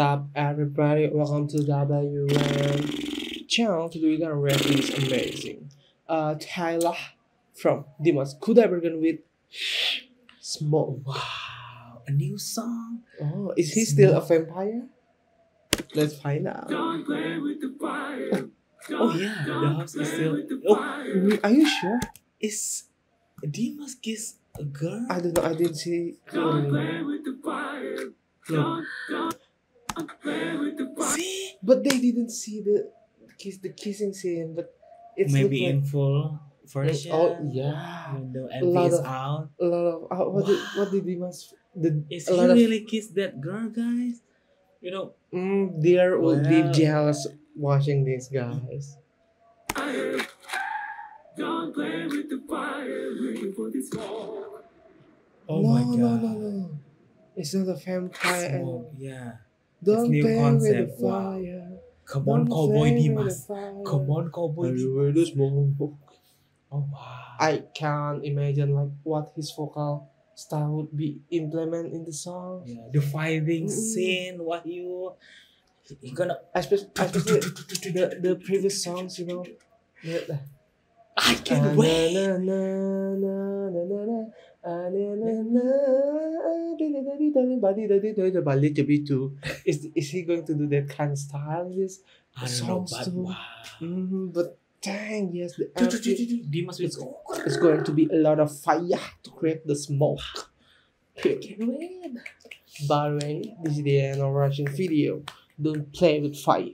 up, everybody? Welcome to WN channel. Today we're gonna react this amazing uh Tyler from Dimash Kudaibergen with Smoke. Wow, a new song. Oh, is he still a vampire? Let's find out. Oh yeah, the house is still. Oh, Are you sure? is Dimash kiss a girl? I don't know. I didn't see. clearly. Look. See, But they didn't see the kiss, the kissing scene. But it's maybe look in full like, version. oh yeah, When the A MV is of- out. a lot of uh, what did what did Dimash the Is a he lot of really kiss that girl, guys? You know, Mm, there will be jealous watching these guys. oh no, my god. no, no, no. It's not a vampire. and- Smoke, yeah. Don't new play with concept, the wow. fire. Come on, Don't Cowboy with Dimash. the fire. Come on, Cowboy Are you Dimash. ready to smoke? Oh wow. I can't imagine like what his vocal style would be implemented in the song. Yeah, the fighting Mm-mm. scene, what you you gonna Especially, especially the, the previous songs, you know. The, the, I can't wait. Di, di, di, di, di, ba, di, di, di, di, di, ba, little bit too. Is is he going to do that kind of style this? I know, but too. wow. Mm, but dang, yes, the Do, do, do, do, do. Dimash It's, go. it's going to be a lot of fire to create the smoke. Can't wait. By the way, this is the end of watching video. Don't play with fire.